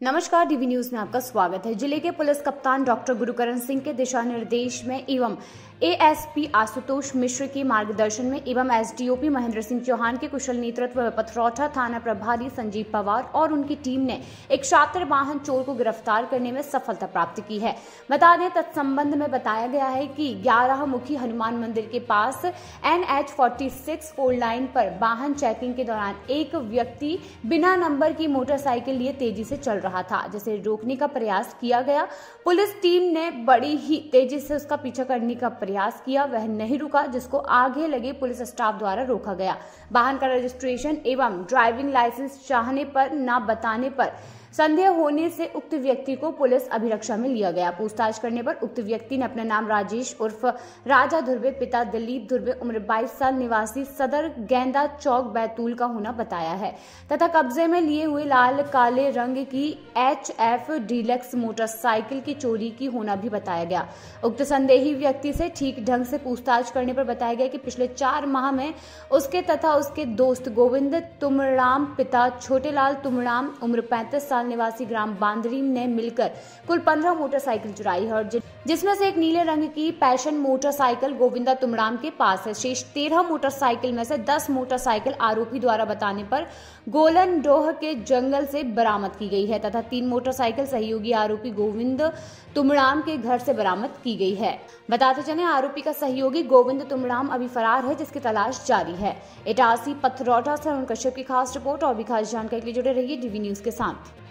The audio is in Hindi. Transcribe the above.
नमस्कार डीवी न्यूज़ में आपका स्वागत है। ज़िले के पुलिस कप्तान डॉक्टर गुरुकरण सिंह के दिशा निर्देश में एवं एएसपी आशुतोष मिश्र के मार्गदर्शन में एवं एसडीओपी महेंद्र सिंह चौहान के कुशल नेतृत्व में पथरौठा थाना प्रभारी संजीव पवार और उनकी टीम ने एक शातिर वाहन चोर को गिरफ़्तार करने में सफलता प्राप्त की है। बता दें, तत्संबंध में बताया गया है कि ग्यारह मुखी हनुमान मंदिर के पास N H forty six line पर वाहन चेकिंग के दौरान एक व्यक्ति बिना नंबर की मोटरसाइकिल लिए तेज़ी से चल था, जिसे रोकने का प्रयास किया गया। पुलिस टीम ने बड़ी ही तेज़ी से उसका पीछा करने का प्रयास किया। वह नहीं रुका, जिसको आगे लगे पुलिस स्टाफ द्वारा रोका गया। वाहन का रजिस्ट्रेशन एवं ड्राइविंग लाइसेंस चाहने पर, न बताने पर संदेह होने से उक्त व्यक्ति को पुलिस अभिरक्षा में लिया गया। पूछताछ करने पर उक्त व्यक्ति ने अपना नाम राजेश उर्फ़ राजा धुर्वे, पिता दिलीप धुर्वे, उम्र 22 साल, निवासी सदर गेंदा चौक बैतूल का होना बताया है। तथा कब्जे में लिए हुए लाल, काले रंग की एच एफ़ डीलक्स मोटरसाइकिल की चोरी की होना भी बताया गया। उक्त संदेही व्यक्ति से ठीक ढंग से पूछताछ करने पर बताया गया कि पिछले चार माह में उसके तथा उसके दोस्त गोविंद तुमराम, पिता छोटेलाल तुमराम, उम्र पैंतीस साल निवासी ग्राम बांदरी ने मिलकर कुल पंद्रह मोटरसाइकिल चुराई है और जिसमें से एक नीले रंग की पैशन मोटरसाइकिल गोविंदा तुमराम के पास है। शेष तेरह मोटरसाइकिल में से दस मोटरसाइकिल आरोपी द्वारा बताने पर गोलन डोह के जंगल से बरामद की गई है तथा तीन मोटरसाइकिल सहयोगी आरोपी गोविंद तुमराम के घर से बरामद की गई है। बताते चले, आरोपी का सहयोगी गोविंद तुमराम अभी फरार है, जिसकी तलाश जारी है। इटासी पथरौटा से अरुण कश्यप की खास रिपोर्ट और भी खास जानकारी के लिए जुड़े रहिए डीवी न्यूज़ के साथ।